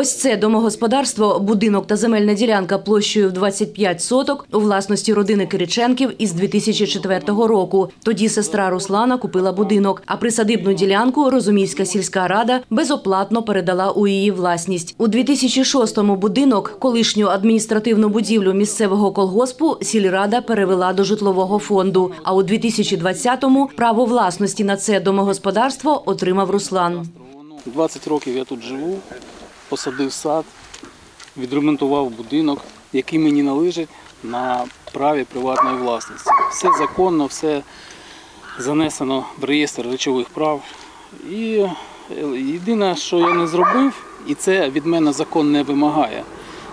Ось це домогосподарство, будинок та земельна ділянка площею в 25 соток у власності родини Кириченків із 2004 року. Тоді сестра Руслана купила будинок, а присадибну ділянку Розумівська сільська рада безоплатно передала у її власність. У 2006-му будинок, колишню адміністративну будівлю місцевого колгоспу, сільрада перевела до житлового фонду. А у 2020-му право власності на це домогосподарство отримав Руслан. 20 років я тут живу, посадив сад, відремонтував будинок, який мені належить на праві приватної власності. Все законно, все занесено в реєстр речових прав. І е, єдине, що я не зробив, і це від мене закон не вимагає,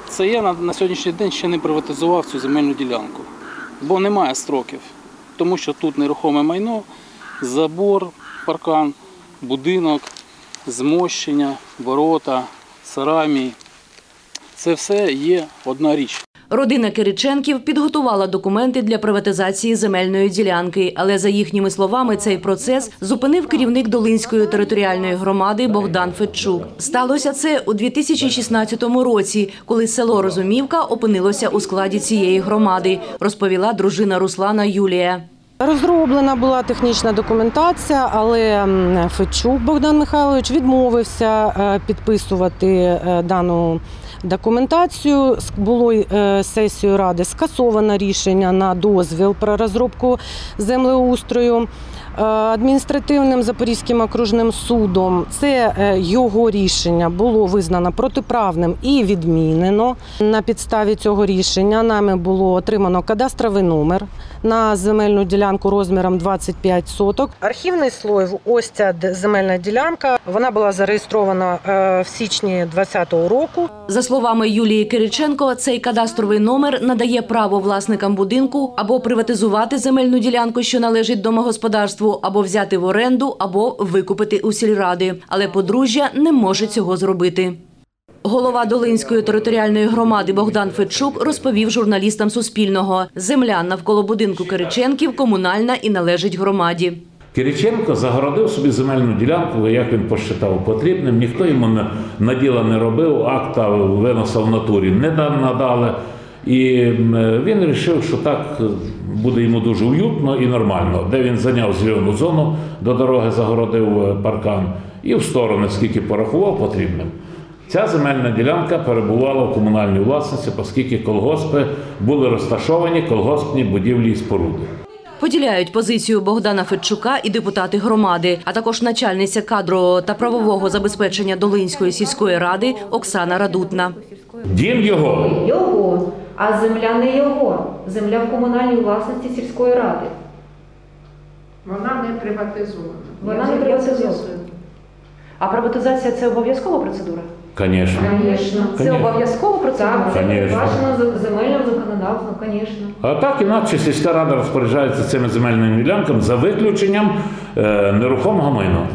це я на, на сьогоднішній день ще не приватизував цю земельну ділянку, бо немає строків, тому що тут нерухоме майно, забор, паркан, будинок, змощення, ворота, сарамі. Це все є одна річ. Родина Кириченків підготувала документи для приватизації земельної ділянки, але за їхніми словами, цей процес зупинив керівник Долинської територіальної громади Богдан Федчук. Сталося це у 2016 році, коли село Розумівка опинилося у складі цієї громади, розповіла дружина Руслана Юлія. Розроблена була технічна документація, але Федчук Богдан Михайлович відмовився е, підписувати е, дану документацію. Було е, сесією ради скасовано рішення на дозвіл про розробку землеустрою. Е, Адміністративним Запорізьким окружним судом це е, його рішення було визнано протиправним і відмінено. На підставі цього рішення нами було отримано кадастровий номер на земельну ділянку розміром 25 соток. Архівний слой ось ця земельна ділянка. Вона була зареєстрована е, в січні 2020 року. За словами Юлії Кириченко, цей кадастровий номер надає право власникам будинку або приватизувати земельну ділянку, що належить домогосподарству, або взяти в оренду, або викупити у сільради. Але подружжя не може цього зробити. Голова Долинської територіальної громади Богдан Федчук розповів журналістам Суспільного: земля навколо будинку Кириченків комунальна і належить громаді. Кириченко загородив собі земельну ділянку, як він посчитав потрібним. Ніхто йому на діла не робив, акта виноса в натурі не да- надали. І він вирішив, що так буде йому дуже уютно і нормально. Де він зайняв зелену зону, до дороги загородив е, паркан і в сторони, скільки порахував потрібним. Ця земельна ділянка перебувала в комунальній власності, оскільки колгоспи були розташовані колгоспні будівлі і споруди. Поділяють позицію Богдана Федчука і депутати громади, а також начальниця кадрового та правового забезпечення Долинської сільської ради Оксана Радутна. Дім Його, а земля не його. Земля в комунальній власності сільської ради. Вона не приватизована. Вона не приватизована. А приватизація це обов'язкова процедура? Звісно. Звісно. Це Конечно. обов'язкова процедура? Так, це Конечно. передбачено земельним законодавством, звісно. А так інакше сільська рада розпоряджається цими земельними ділянками за виключенням е, нерухомого майна.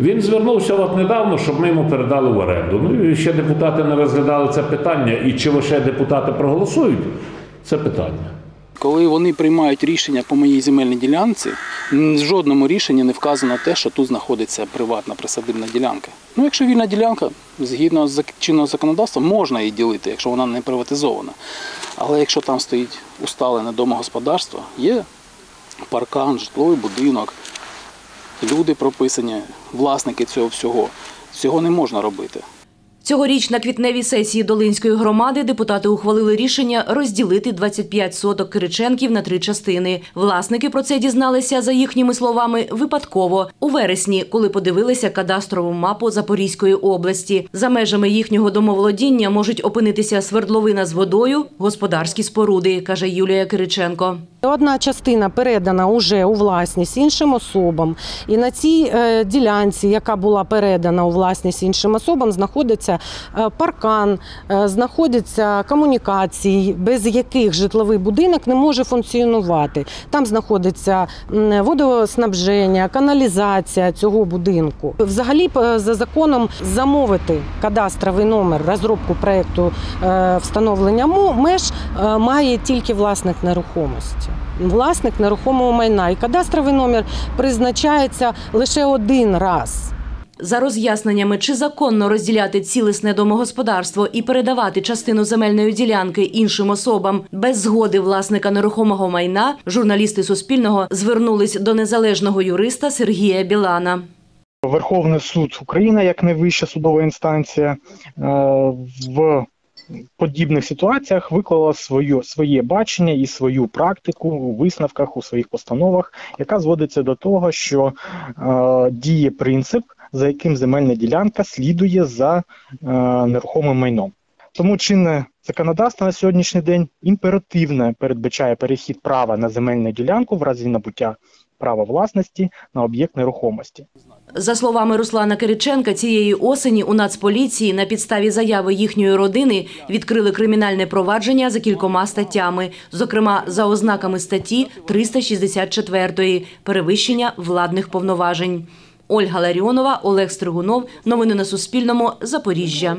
Він звернувся от недавно, щоб ми йому передали в оренду. Ну і ще депутати не розглядали це питання. І чи лише депутати проголосують? Це питання. Коли вони приймають рішення по моїй земельній ділянці, в жодному рішенні не вказано те, що тут знаходиться приватна присадибна ділянка. Ну, якщо вільна ділянка, згідно з чинного законодавства, можна її ділити, якщо вона не приватизована. Але якщо там стоїть усталене домогосподарство, є паркан, житловий будинок, люди прописані, власники цього всього, цього не можна робити. Цьогоріч на квітневій сесії Долинської громади депутати ухвалили рішення розділити 25 соток Кириченків на три частини. Власники про це дізналися, за їхніми словами, випадково у вересні, коли подивилися кадастрову мапу Запорізької області. За межами їхнього домоволодіння можуть опинитися свердловина з водою, господарські споруди, каже Юлія Кириченко. Одна частина передана уже у власність іншим особам, і на цій е, ділянці, яка була передана у власність іншим особам, знаходиться е, паркан, е, знаходяться комунікації, без яких житловий будинок не може функціонувати. Там знаходиться водоснабження, каналізація цього будинку. Взагалі, за законом замовити кадастровий номер, розробку проєкту встановлення меж має тільки власник нерухомості. Власник нерухомого майна і кадастровий номер призначається лише один раз. За роз'ясненнями, чи законно розділяти цілісне домогосподарство і передавати частину земельної ділянки іншим особам без згоди власника нерухомого майна, журналісти Суспільного звернулись до незалежного юриста Сергія Білана. Верховний суд України як найвища судова інстанція е, в подібних ситуаціях виклала свою, своє бачення і свою практику у висновках у своїх постановах, яка зводиться до того, що е, діє принцип, за яким земельна ділянка слідує за е, нерухомим майном. Тому чинне законодавство на сьогоднішній день імперативно передбачає перехід права на земельну ділянку в разі набуття права власності на об'єкт нерухомості. За словами Руслана Кириченка, цієї осені у Нацполіції на підставі заяви їхньої родини відкрили кримінальне провадження за кількома статтями, зокрема за ознаками статті 364 перевищення владних повноважень. Ольга Ларіонова, Олег Стригунов. Новини на Суспільному. Запоріжжя.